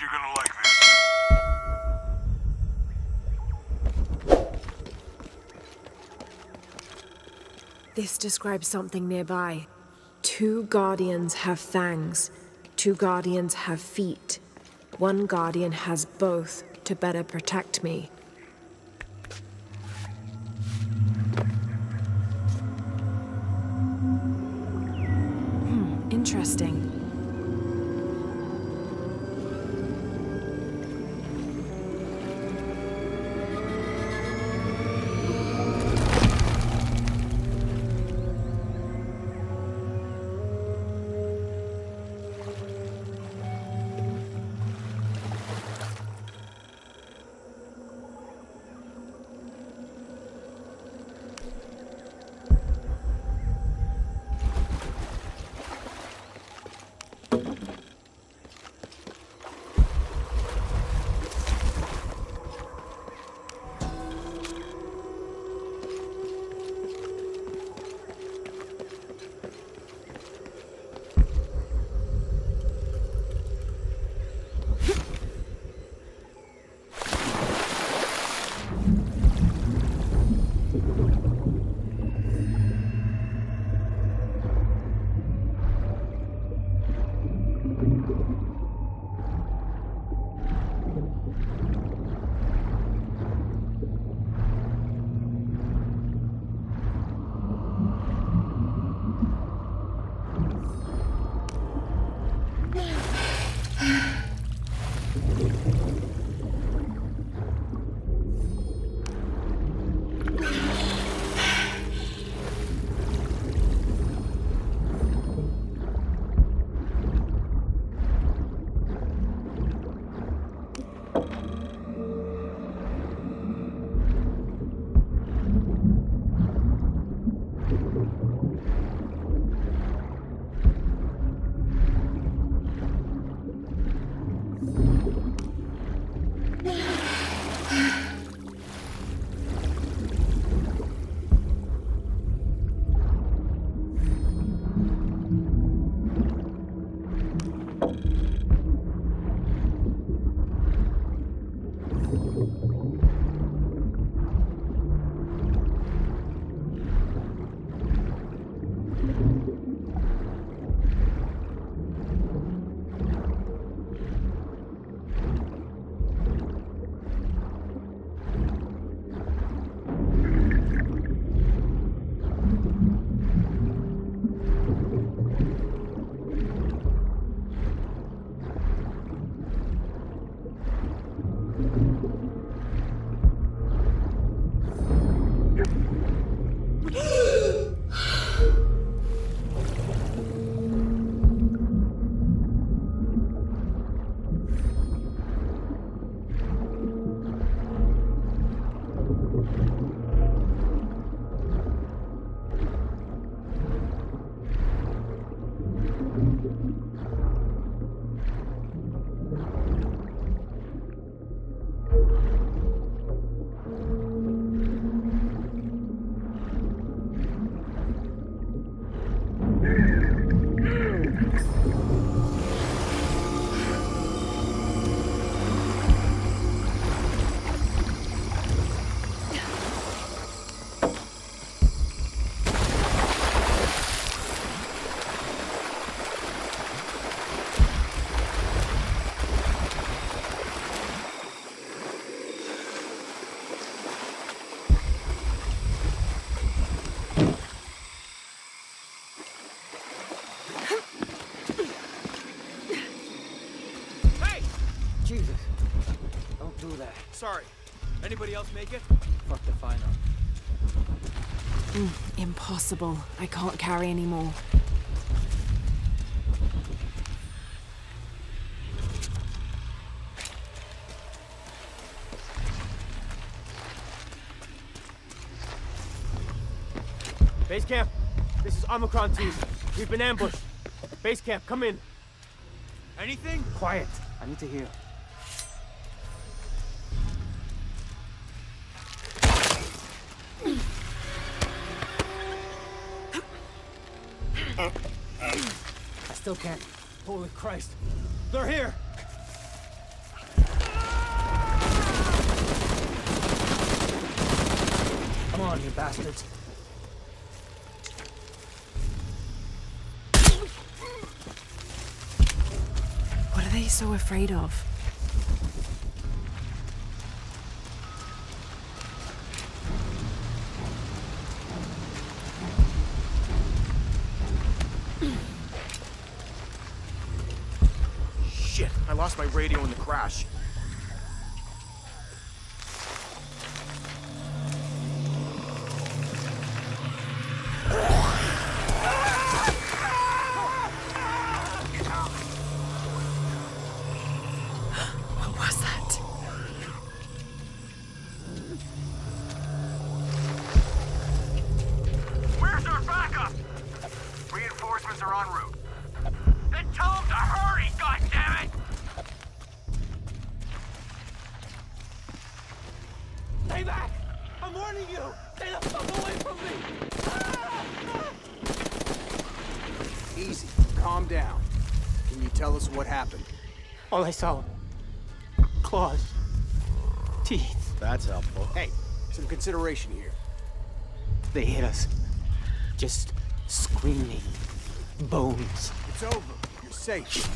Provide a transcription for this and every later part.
you're gonna like this. This describes something nearby. Two guardians have fangs. Two guardians have feet. One guardian has both to better protect me. Hmm, interesting. Hey! Sorry. Anybody else make it? Fuck the final. Mm, impossible. I can't carry anymore. Base camp. This is Omicron team. We've been ambushed. Base camp, come in. Anything? Quiet. I need to hear. still can't. Holy Christ. They're here! Come on, you bastards. What are they so afraid of? Lost my radio in the crash. What was that? Where's our backup? Reinforcements are en route. Then tell them to hurry, goddammit! Stay back! I'm warning you! Stay the fuck away from me! Easy. Calm down. Can you tell us what happened? All I saw. Claws. Teeth. That's helpful. Hey, some consideration here. They hit us. Just screaming. Bones. It's over. You're safe.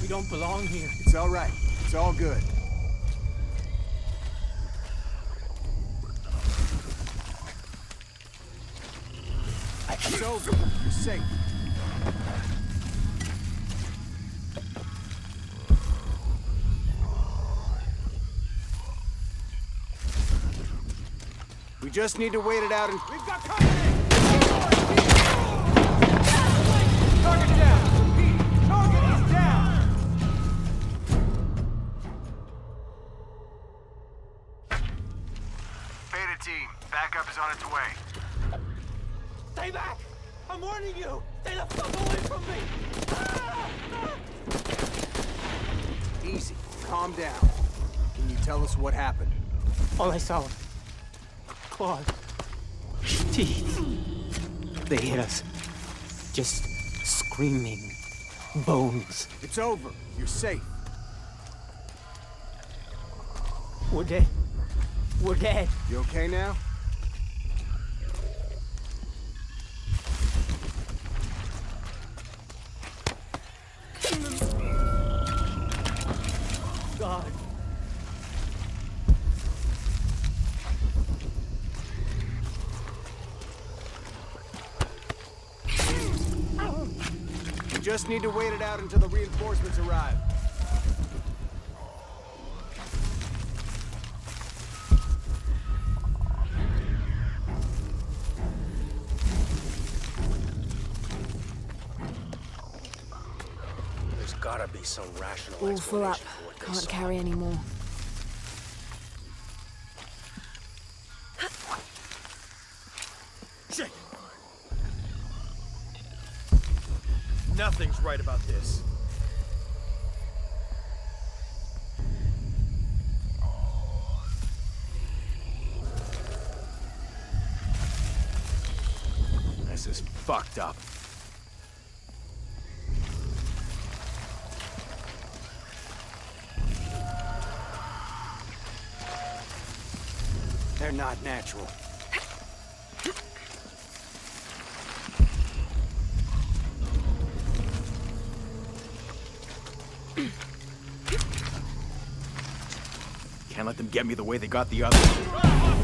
We don't belong here. It's all right. It's all good. It's over. You're safe. We just need to wait it out and. We've got company! Target down! Beta team, backup is on its way. Stay back! I'm warning you! Stay the fuck away from me! Ah! Easy. Calm down. Can you tell us what happened? All I saw. was Claws. Teeth. They hit us. Just screaming. Bones. It's over. You're safe. We're dead. We're dead. You okay now? Just need to wait it out until the reinforcements arrive. There's gotta be some rational All full up. explanation for what they Can't carry any Nothing's right about this. This is fucked up. They're not natural. Can't let them get me the way they got the other.